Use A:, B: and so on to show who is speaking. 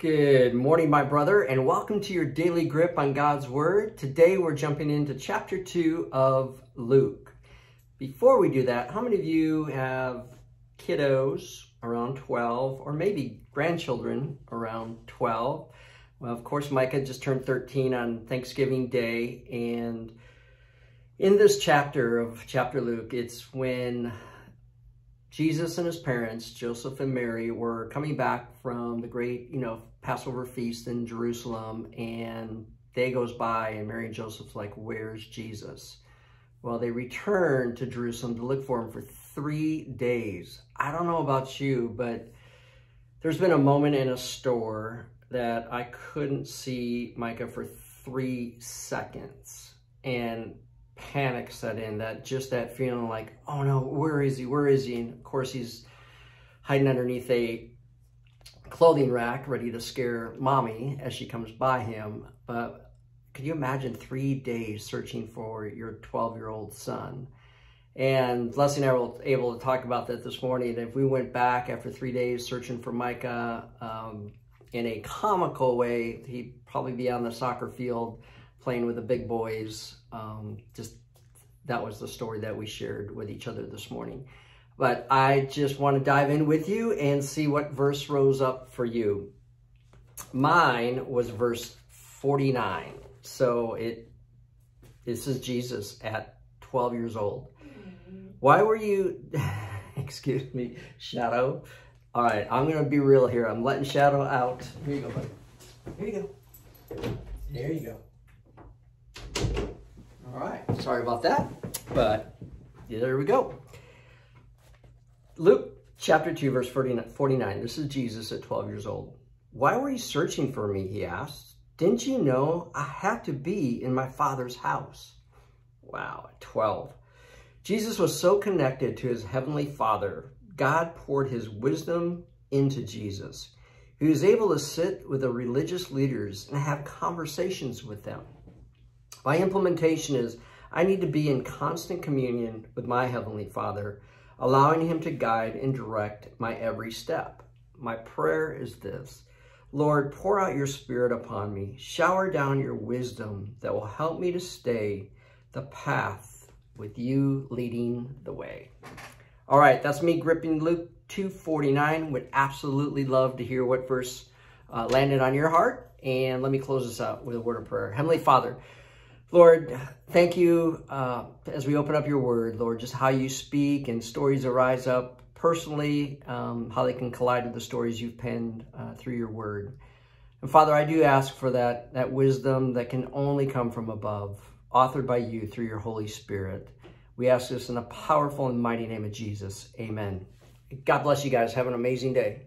A: Good morning, my brother, and welcome to your daily grip on God's Word. Today we're jumping into chapter 2 of Luke. Before we do that, how many of you have kiddos around 12 or maybe grandchildren around 12? Well, of course, Micah just turned 13 on Thanksgiving Day, and in this chapter of chapter Luke, it's when Jesus and his parents, Joseph and Mary, were coming back from the great, you know, Passover feast in Jerusalem, and day goes by, and Mary and Joseph's like, where's Jesus? Well, they returned to Jerusalem to look for him for three days. I don't know about you, but there's been a moment in a store that I couldn't see Micah for three seconds. And panic set in, that just that feeling like, oh no, where is he? Where is he? And of course, he's hiding underneath a clothing rack, ready to scare mommy as she comes by him. But could you imagine three days searching for your 12 year old son? And Leslie and I were able to talk about that this morning. If we went back after three days searching for Micah um, in a comical way, he'd probably be on the soccer field playing with the big boys. Um, just that was the story that we shared with each other this morning. But I just want to dive in with you and see what verse rose up for you. Mine was verse 49. So it this is Jesus at 12 years old. Why were you, excuse me, Shadow? All right, I'm going to be real here. I'm letting Shadow out. Here you go, buddy. Here you go. There you go. All right, sorry about that, but there we go. Luke chapter 2, verse 49. This is Jesus at 12 years old. Why were you searching for me, he asked. Didn't you know I had to be in my father's house? Wow, 12. Jesus was so connected to his heavenly father, God poured his wisdom into Jesus. He was able to sit with the religious leaders and have conversations with them. My implementation is I need to be in constant communion with my Heavenly Father, allowing Him to guide and direct my every step. My prayer is this Lord, pour out your Spirit upon me, shower down your wisdom that will help me to stay the path with you leading the way. All right, that's me gripping Luke 249. Would absolutely love to hear what verse uh, landed on your heart. And let me close this out with a word of prayer. Heavenly Father, Lord, thank you uh, as we open up your word, Lord, just how you speak and stories arise up personally, um, how they can collide with the stories you've penned uh, through your word. And Father, I do ask for that, that wisdom that can only come from above, authored by you through your Holy Spirit. We ask this in the powerful and mighty name of Jesus. Amen. God bless you guys. Have an amazing day.